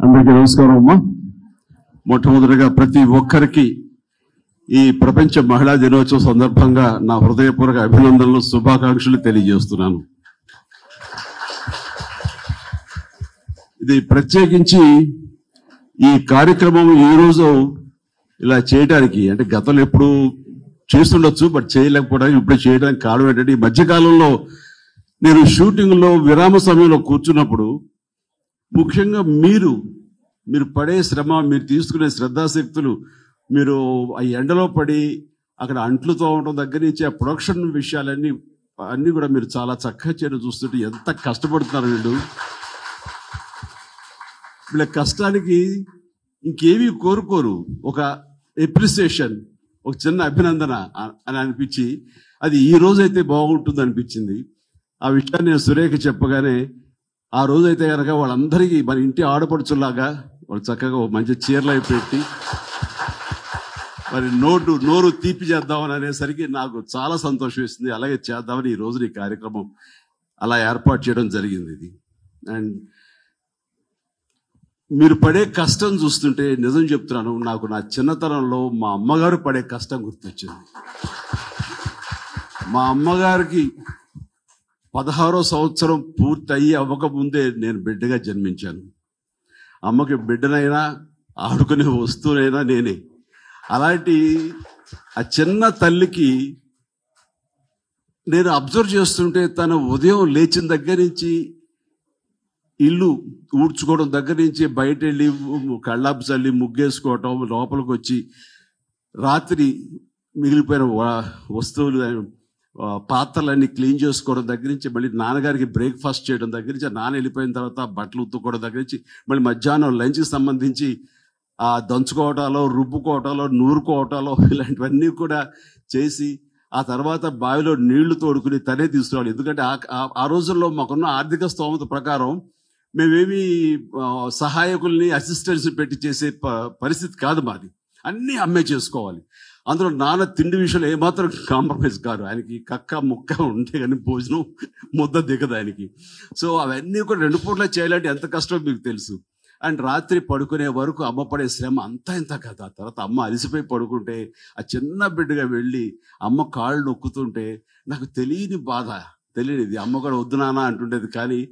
అందరికీ నమస్కారం అమ్మా. మొట్టమొదటిగా ప్రతి ఒక్కరికి ఈ ప్రపంచ మహిళా దినోత్సవం సందర్భంగా నా హృదయపూర్వక అభినందనలు శుభాకాంక్షలు తెలియజేస్తున్నాను. ఇది ప్రత్యేకించి ఈ కార్యక్రమం ఈ రోజు ఇలా చేయడానికి అంటే గతంలో ఎప్పుడు చేస్తుండొచ్చు బట్ చేయలేకపోవడానికి ఇప్పుడు చేయడానికి కారణం ఏంటంటే ఈ మధ్యకాలంలో నేను షూటింగ్లో విరామ సమయంలో కూర్చున్నప్పుడు ముఖ్యంగా మీరు మీరు పడే శ్రమ మీరు తీసుకునే శ్రద్ధాశక్తులు మీరు ఆ ఎండలో పడి అక్కడ అంట్లు తోమడం దగ్గర నుంచి ఆ ప్రొడక్షన్ విషయాలన్నీ అన్నీ కూడా మీరు చాలా చక్కగా చేయడం చూస్తుంటే ఎంత కష్టపడుతున్నారు వీళ్ళు. వీళ్ళ కష్టానికి ఇంకేమీ కోరుకోరు. ఒక ఎప్రిసియేషన్ ఒక చిన్న అభినందన అని అనిపించి అది ఈ రోజైతే బాగుంటుంది అనిపించింది ఆ విషయాన్ని నేను సురేఖ చెప్పగానే ఆ రోజైతే కనుక వాళ్ళందరికీ మన ఇంటి ఆడపడుచులాగా వాళ్ళు చక్కగా మంచి చీరలు అవి పెట్టి మరి నోటు నోరు తీపి చేద్దామని అనేసరికి నాకు చాలా సంతోషం వేసింది. అలాగే చేద్దామని ఈ రోజు ఈ కార్యక్రమం అలా ఏర్పాటు చేయడం జరిగింది ఇది. అండ్ మీరు పడే కష్టం చూస్తుంటే నిజం చెప్తున్నాను నాకు నా చిన్నతనంలో మా అమ్మగారు పడే కష్టం గుర్తొచ్చింది. మా అమ్మగారికి పదహారో సంవత్సరం పూర్తి అయ్యి అవ్వకముందే నేను బిడ్డగా జన్మించాను. అమ్మకి బిడ్డనైనా ఆడుకునే వస్తువునైనా నేనే. అలాంటి ఆ చిన్న తల్లికి నేను అబ్జర్వ్ చేస్తుంటే తను ఉదయం లేచిన దగ్గర నుంచి ఇల్లు ఊడ్చుకోవడం దగ్గర నుంచి బయట వెళ్ళి కళ్ళాపు చల్లి ముగ్గేసుకోవటం లోపలికి వచ్చి రాత్రి మిగిలిపోయిన వ- వస్తువులు పాత్రలన్నీ క్లీన్ చేసుకోవడం దగ్గర నుంచి మళ్ళీ నాన్నగారికి బ్రేక్ఫాస్ట్ చేయడం దగ్గర నుంచి నాన్న వెళ్ళిపోయిన తర్వాత బట్టలు ఉత్తుకోవడం దగ్గర నుంచి మళ్ళీ మధ్యాహ్నం లంచ్కి సంబంధించి ఆ దంచుకోవటాలో రుబ్బుకోవటాలో నూరుకోవటాలో ఇలాంటివన్నీ కూడా చేసి ఆ తర్వాత బావిలో నీళ్ళు తోడుకుని తనే తీసుకురావాలి. ఎందుకంటే ఆ- ఆ- ఆ రోజుల్లో మాకున్న ఆర్థిక స్తోమత ప్రకారం మేమేమి సహాయకుల్ని అసిస్టెంట్స్ పెట్టి చేసే ప- పరిస్థితి కాదు మాది. అన్నీ అమ్మే చేసుకోవాలి. అందులో నాన్న తిండి విషయంలో ఏమాత్రం కాంప్రమైజ్ కాదు. ఆయనకి కక్క ముక్క ఉంటే కానీ భోజనం ముద్ద దిగదు ఆయనకి. సో అవన్నీ కూడా రెండు పూట్ల చేయాలంటే ఎంత కష్టమో మీకు తెలుసు. అండ్ రాత్రి పడుకునే వరకు అమ్మ పడే శ్రమ అంతా ఇంత కదా. ఆ తర్వాత అమ్మ అలసిపోయి పడుకుంటే ఆ చిన్న బిడ్డగా వెళ్ళి అమ్మ కాళ్ళు నొక్కుతుంటే నాకు తెలియని బాధ. తెలియనిది. అమ్మ కూడా వద్దు నానా అంటుండేది కానీ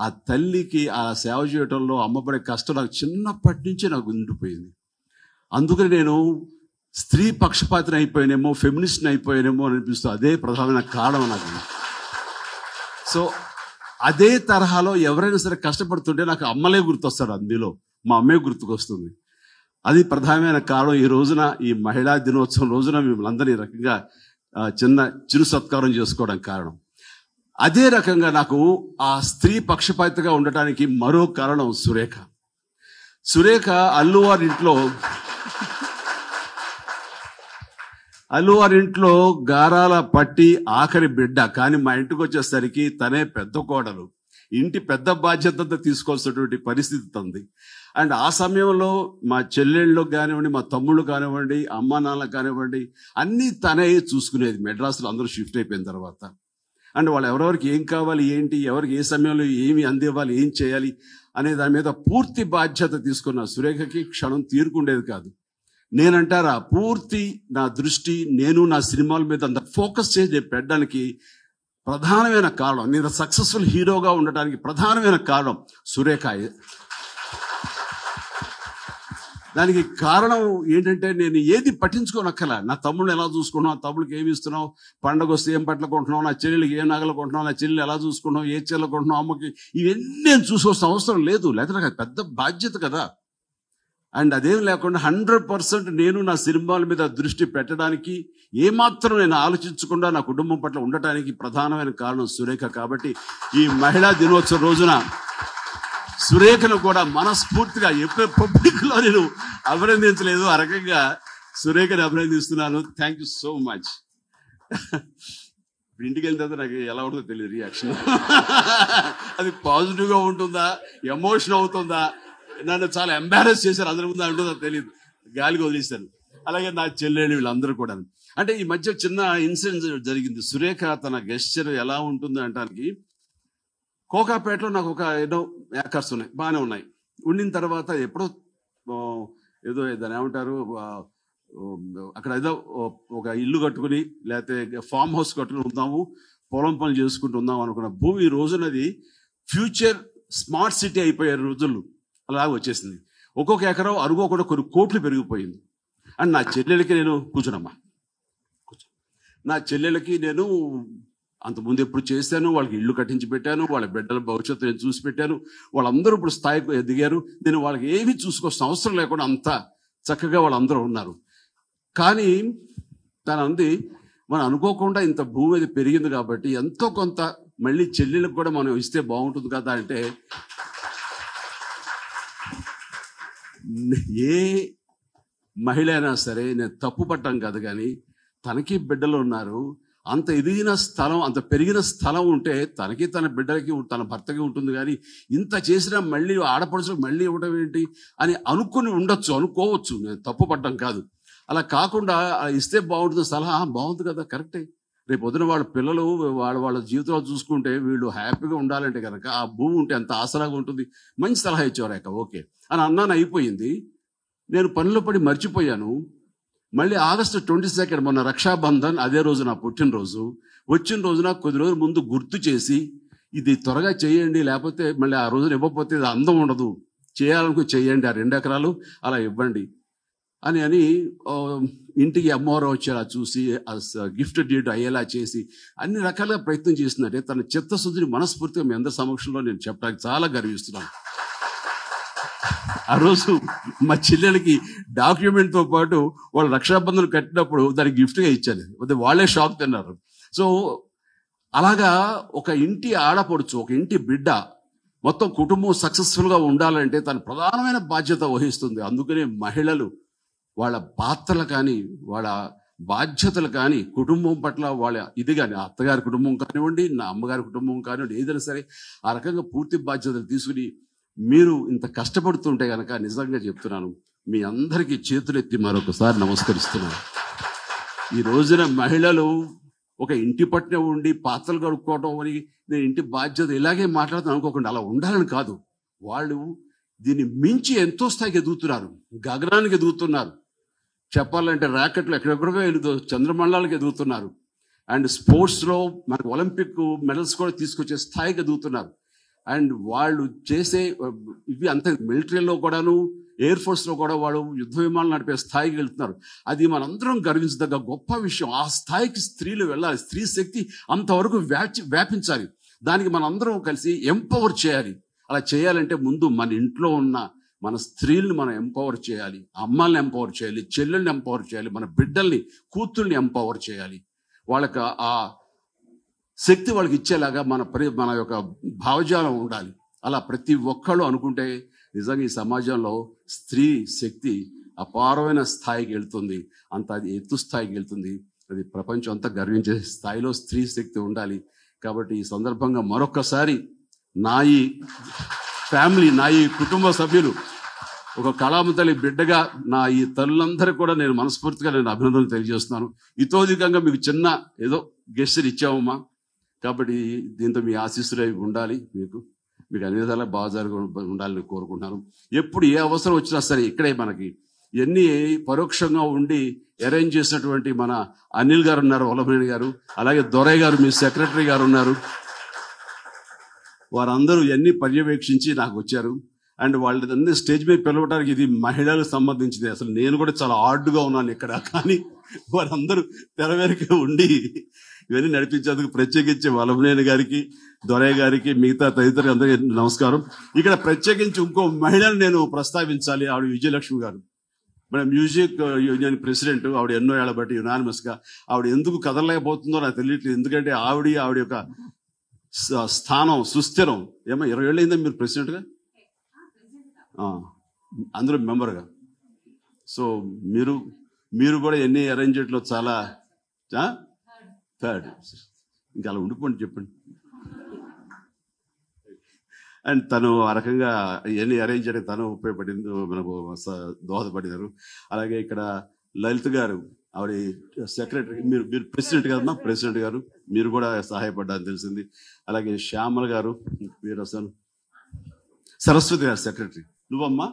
ఆ తల్లికి ఆ సేవ చేయటంలో అమ్మబడే కష్టం నాకు చిన్నప్పటి నుంచే నాకు ఉండిపోయింది. అందుకని నేను స్త్రీ పక్షపాతిని అయిపోయానేమో ఫెమినిస్ట్ని అయిపోయానేమో అని అనిపిస్తుంది. అదే ప్రధానమైన కారణం నాకు. సో అదే తరహాలో ఎవరైనా సరే కష్టపడుతుంటే నాకు అమ్మలే గుర్తొస్తారు అందులో. మా అమ్మే గుర్తుకొస్తుంది. అది ప్రధానమైన కారణం. ఈ రోజున ఈ మహిళా దినోత్సవం రోజున మిమ్మల్ని అందరినీ ఈ రకంగా చిన్న చిరు సత్కారం చేసుకోవడం కారణం. అదే రకంగా నాకు ఆ స్త్రీ పక్షపాతగా ఉండటానికి మరో కారణం సురేఖ. సురేఖ అల్లువారి ఇంట్లో అల్లువారి ఇంట్లో గారాల పట్టి ఆఖరి బిడ్డ. కానీ మా ఇంటికి వచ్చేసరికి తనే పెద్ద కోడలు. ఇంటి పెద్ద బాధ్యత తీసుకోవాల్సినటువంటి పరిస్థితి తంది అండ్ ఆ సమయంలో మా చెల్లెళ్ళు కానివ్వండి మా తమ్ముళ్ళు కానివ్వండి అమ్మా నాన్న కానివ్వండి అన్నీ తనే చూసుకునేది. మెడ్రాస్లో అందరూ షిఫ్ట్ అయిపోయిన తర్వాత. అండ్ వాళ్ళు ఎవరెవరికి ఏం కావాలి ఏంటి ఎవరికి ఏ సమయంలో ఏమి అందివ్వాలి ఏం చేయాలి అనే దాని మీద పూర్తి బాధ్యత తీసుకున్న సురేఖకి క్షణం తీరుకుండేది కాదు. నేనంటారా పూర్తి నా దృష్టి నేను నా సినిమాల మీద అంత ఫోకస్ చేసి పెట్టడానికి ప్రధానమైన కారణం నేను సక్సెస్ఫుల్ హీరోగా ఉండటానికి ప్రధానమైన కారణం సురేఖ దానికి కారణం ఏంటంటే నేను ఏది పట్టించుకోనక్కల నా తమ్ముడు ఎలా చూసుకున్నావు? నా తమ్ముడికి ఏమి ఇస్తున్నావు? పండగ వస్తే ఏం పట్ల కొంటున్నావు? నా చెల్లెలకి ఏ నగలు కొంటున్నావు? నా చెల్లెలు ఎలా చూసుకున్నావు? ఏ చీరలు కొంటున్నావు? అమ్మకి ఇవన్నీ నేను చూసుకోవాల్సిన అవసరం లేదు. లేకపోతే నాకు పెద్ద బాధ్యత కదా. అండ్ అదేం లేకుండా హండ్రెడ్ పర్సెంట్ నేను నా సినిమాల మీద దృష్టి పెట్టడానికి ఏమాత్రం నేను ఆలోచించకుండా నా కుటుంబం పట్ల ఉండటానికి ప్రధానమైన కారణం సురేఖ కాబట్టి ఈ మహిళా దినోత్సవం రోజున సురేఖను కూడా మనస్ఫూర్తిగా ఎప్పుడు పబ్లిక్లో నేను అభినందించలేదు. ఆ రకంగా సురేఖని అభినందిస్తున్నాను. Thank you so much. ఇంటికి వెళ్ళిన తర్వాత నాకు ఎలా ఉంటుందో తెలియదు రియాక్షన్. అది పాజిటివ్గా ఉంటుందా? ఎమోషన్ అవుతుందా? నన్ను చాలా ఎంబారెస్ చేశారు. అందరి ముందు అంటుందో తెలియదు. గాలికి వదిలేశాను అలాగే నా చెల్లెళ్ళు వీళ్ళందరూ కూడా అంటే ఈ మధ్య చిన్న ఇన్సిడెంట్ జరిగింది. సురేఖ తన గెస్చర్ ఎలా ఉంటుంది అంటానికి కోకాపేటలో నాకు ఒక ఏదో యాకర్స్ ఉన్నాయి. బాగానే ఉన్నాయి. ఉండిన తర్వాత ఎప్పుడో ఏదో దాని ఏమంటారు అక్కడ ఏదో ఒక ఇల్లు కట్టుకుని లేకపోతే ఫామ్ హౌస్ కట్టుకుని ఉందాము పొలం పనులు చేసుకుంటూ ఉందాం అనుకున్న భూమి ఈ రోజునది ఫ్యూచర్ స్మార్ట్ సిటీ అయిపోయే రోజులు అలాగ వచ్చేసింది. ఒక్కొక్క ఎకరం అరుగు కూడా కొన్ని కోట్లు పెరిగిపోయింది. అండ్ నా చెల్లెలకి నేను కూర్చునమ్మా కూర్చో. నా చెల్లెలకి నేను అంతకుముందు ఎప్పుడు చేశాను వాళ్ళకి ఇల్లు కట్టించి పెట్టాను వాళ్ళ బిడ్డల భవిష్యత్తు నేను చూసి పెట్టాను. వాళ్ళందరూ ఇప్పుడు స్థాయికి ఎదిగారు. నేను వాళ్ళకి ఏమీ చూసుకోవాల్సిన అవసరం లేకుండా అంత చక్కగా వాళ్ళందరూ ఉన్నారు. కానీ తను అంది మనం అనుకోకుండా ఇంత భూమి అది పెరిగింది కాబట్టి ఎంతో కొంత మళ్ళీ చెల్లెలకు కూడా మనం ఇస్తే బాగుంటుంది కదా అంటే ఏ మహిళ అయినా సరే నేను తప్పు పట్టం కాదు కానీ తనకి బిడ్డలు ఉన్నారు. అంత ఎదిగిన స్థలం అంత పెరిగిన స్థలం ఉంటే తనకి తన బిడ్డలకి తన భర్తకి ఉంటుంది కానీ ఇంత చేసినా మళ్ళీ ఆడపడుచులకు మళ్ళీ ఇవ్వడం ఏంటి అని అనుకుని ఉండొచ్చు అనుకోవచ్చు. నేను తప్పు పడ్డం కాదు. అలా కాకుండా ఇస్తే బాగుంటుంది సలహా బాగుంది కదా కరెక్టే. రేపు వదిన వాళ్ళ పిల్లలు వాళ్ళ వాళ్ళ జీవితంలో చూసుకుంటే వీళ్ళు హ్యాపీగా ఉండాలంటే కనుక ఆ భూమి ఉంటే ఎంత ఆసరాగా ఉంటుంది. మంచి సలహా ఇచ్చేవారు ఓకే. అని అన్నాను అయిపోయింది. నేను పనిలో పడి మర్చిపోయాను. మళ్ళీ ఆగస్టు ట్వంటీ సెకండ్ మొన్న రక్షాబంధన్ అదే రోజు నా పుట్టినరోజు. వచ్చిన రోజున కొద్ది రోజుల ముందు గుర్తు చేసి ఇది త్వరగా చేయండి లేకపోతే మళ్ళీ ఆ రోజున ఇవ్వకపోతే ఇది అందం ఉండదు. చేయాలనుకో చేయండి ఆ రెండు ఎకరాలు అలా ఇవ్వండి. అని అని ఇంటికి అమ్మవారు వచ్చేలా చూసి గిఫ్ట్ డేట్ అయ్యేలా చేసి అన్ని రకాలుగా ప్రయత్నం చేస్తున్నట్టే తన చిత్తశుద్ధిని మనస్ఫూర్తిగా మీ అందరి సమక్షంలో నేను చెప్పడానికి చాలా గర్విస్తున్నాను. ఆ రోజు మా చెల్లెలకి డాక్యుమెంట్తో పాటు వాళ్ళు రక్షాబంధన కట్టినప్పుడు దానికి గిఫ్ట్గా ఇచ్చాను. వాళ్ళే షాక్ తిన్నారు. సో అలాగా ఒక ఇంటి ఆడపడుచు ఒక ఇంటి బిడ్డ మొత్తం కుటుంబం సక్సెస్ఫుల్గా ఉండాలంటే తన ప్రధానమైన బాధ్యత వహిస్తుంది. అందుకనే మహిళలు వాళ్ళ పాత్రలు కానీ వాళ్ళ బాధ్యతలు కానీ కుటుంబం పట్ల వాళ్ళ ఇది కానీ అత్తగారి కుటుంబం కానివ్వండి నా అమ్మగారి కుటుంబం కానివ్వండి ఏదైనా సరే ఆ రకంగా పూర్తి బాధ్యతలు తీసుకుని మీరు ఇంత కష్టపడుతుంటే కనుక నిజంగా చెప్తున్నాను మీ అందరికీ చేతులెత్తి మరొకసారి నమస్కరిస్తున్నాను. ఈ రోజున మహిళలు ఒక ఇంటి పట్టిన ఉండి పాత్రలు కడుక్కోవడం అని నేను ఇంటి బాధ్యత ఇలాగే మాట్లాడుతాను అనుకోకుండా అలా ఉండాలని కాదు. వాళ్ళు దీన్ని మించి ఎంతో స్థాయికి ఎదుగుతున్నారు గగనానికి ఎదుగుతున్నారు. చెప్పాలంటే ర్యాకెట్లు ఎక్కడెక్కడికో ఎదుగుతూ చంద్రమండలాలకు ఎదుగుతున్నారు. అండ్ స్పోర్ట్స్లో మనకు ఒలింపిక్ మెడల్స్ కూడా తీసుకొచ్చే స్థాయికి ఎదుగుతున్నారు. అండ్ వాళ్ళు చేసే ఇవి అంత మిలిటరీలో కూడాను ఎయిర్ ఫోర్స్లో కూడా వాళ్ళు యుద్ధ విమానాలు నడిపే స్థాయికి వెళ్తున్నారు. అది మనందరం గర్వించదగ్గ గొప్ప విషయం. ఆ స్థాయికి స్త్రీలు వెళ్ళాలి. స్త్రీ శక్తి అంతవరకు వ్యాచి వ్యాపించాలి. దానికి మనందరం కలిసి ఎంపవర్ చేయాలి. అలా చేయాలంటే ముందు మన ఇంట్లో ఉన్న మన స్త్రీల్ని మనం ఎంపవర్ చేయాలి. అమ్మల్ని ఎంపవర్ చేయాలి. చెల్లెల్ని ఎంపవర్ చేయాలి. మన బిడ్డల్ని కూతుర్ని ఎంపవర్ చేయాలి. వాళ్ళకి ఆ శక్తి వాళ్ళకి ఇచ్చేలాగా మన పరి మన యొక్క భావజాలం ఉండాలి. అలా ప్రతి ఒక్కళ్ళు అనుకుంటే నిజంగా ఈ సమాజంలో స్త్రీ శక్తి అపారమైన స్థాయికి వెళ్తుంది. అంత అది ఎత్తు స్థాయికి వెళ్తుంది. అది ప్రపంచం అంతా గర్వించే స్థాయిలో స్త్రీ శక్తి ఉండాలి. కాబట్టి ఈ సందర్భంగా మరొక్కసారి నా ఈ ఫ్యామిలీ నా ఈ కుటుంబ సభ్యులు ఒక కళామతలి బిడ్డగా నా ఈ తల్లులందరూ కూడా నేను మనస్ఫూర్తిగా నేను అభినందనలు తెలియజేస్తున్నాను. ఇతోధికంగా మీకు చిన్న ఏదో గెస్టర్ ఇచ్చామమ్మా. కాబట్టి దీంతో మీ ఆశీస్సులు అవి ఉండాలి మీకు. మీకు అన్ని విధాలా బాగా జరుగు ఉండాలని కోరుకుంటున్నాను. ఎప్పుడు ఏ అవసరం వచ్చినా సరే ఇక్కడే మనకి ఎన్ని పరోక్షంగా ఉండి అరేంజ్ చేసినటువంటి మన అనిల్ గారు ఉన్నారు వల్లభనేని గారు అలాగే దొరయ్య గారు మీ సెక్రటరీ గారు ఉన్నారు. వారందరూ ఎన్ని పర్యవేక్షించి నాకు వచ్చారు. అండ్ వాళ్ళందరినీ స్టేజ్ మీద పిలవడానికి ఇది మహిళలకు సంబంధించింది. అసలు నేను కూడా చాలా హార్డ్గా ఉన్నాను ఇక్కడ. కానీ వారందరూ తెర ఉండి ఇవన్నీ నడిపించేందుకు ప్రత్యేకించి వల్లభనేని గారికి దొరయ్య గారికి మిగతా తదితరులు అందరికీ నమస్కారం. ఇక్కడ ప్రత్యేకించి ఇంకో మహిళను నేను ప్రస్తావించాలి ఆవిడ విజయలక్ష్మి గారు. మన మ్యూజిక్ యూనియన్ ప్రెసిడెంట్ ఆవిడ ఎన్నో ఏళ్ళ బట్టి యునానిమస్గా ఆవిడ ఎందుకు కదలలేకపోతుందో నాకు తెలియట్లేదు. ఎందుకంటే ఆవిడ ఆవిడ యొక్క స్థానం సుస్థిరం. ఏమో ఇరవై ఏళ్ళు అయిందా మీరు ప్రెసిడెంట్గా ఆ, అందులో మెంబర్గా. సో మీరు మీరు కూడా ఎన్ని అరేంజ్మెంట్లో చాలా థర్డ్ ఇంకా అలా ఉండిపోండి చెప్పండి. అండ్ తను ఆ రకంగా ఇవన్నీ అరేంజ్ చేయడానికి తను ఉపయోగపడింది మనకు స- దోహదపడినారు. అలాగే ఇక్కడ లలిత్ గారు ఆవిడ సెక్రటరీ మీరు మీరు ప్రెసిడెంట్ కదమ్మా ప్రెసిడెంట్ గారు. మీరు కూడా సహాయపడ్డారని తెలిసింది. అలాగే శ్యామల గారు మీరు అసలు సరస్వతి గారు సెక్రటరీ నువ్వమ్మా?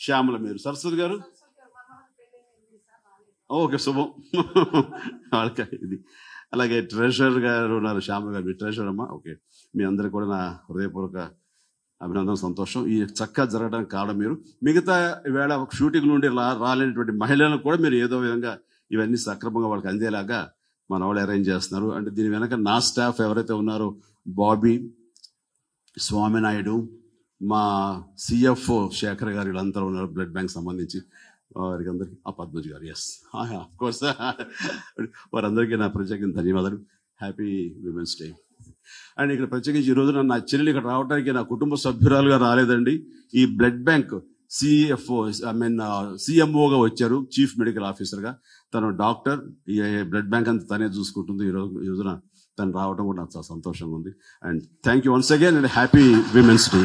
శ్యామల మీరు. సరస్వతి గారు? ఓకే శుభం. వాళ్ళకి ఇది. అలాగే ట్రెషర్ గారు ఉన్నారు శ్యామ గారు. మీ ట్రెషర్ అమ్మ. ఓకే. మీ అందరికి కూడా నా హృదయపూర్వక అభినందన సంతోషం. ఈ చక్కగా జరగడానికి కారణం మీరు. మిగతా ఈవేళ షూటింగ్ నుండి రా రాలేనటువంటి మహిళలను కూడా మీరు ఏదో విధంగా ఇవన్నీ సక్రమంగా వాళ్ళకి అందేలాగా మన వాళ్ళు అరేంజ్ చేస్తున్నారు. అంటే దీని వెనక నా స్టాఫ్ ఎవరైతే ఉన్నారో బాబీ స్వామినాయుడు మా సిఎఫ్ఓ శేఖర్ గారు వీళ్ళంతా ఉన్నారు బ్లడ్ బ్యాంక్ సంబంధించి. వారికి అందరికీ ఆ పద్మజ్ గారు ఎస్ కోర్స్ వారందరికీ నా ప్రత్యేక ధన్యవాదాలు. హ్యాపీ విమెన్స్ డే అండ్ ఇక్కడ ప్రత్యేకించి ఈ రోజు నా చెల్లెలు ఇక్కడ రావడానికి నా కుటుంబ సభ్యురాలుగా రాలేదండి. ఈ blood bank CFO I mean సిఎంఓగా వచ్చారు చీఫ్ మెడికల్ ఆఫీసర్గా తను డాక్టర్ ఈ బ్లడ్ బ్యాంక్ అంతా తనే చూసుకుంటుంది ఈ రోజు ఈ రోజున. తను రావడం కూడా నాకు చాలా సంతోషంగా ఉంది. And thank you once again and happy women's day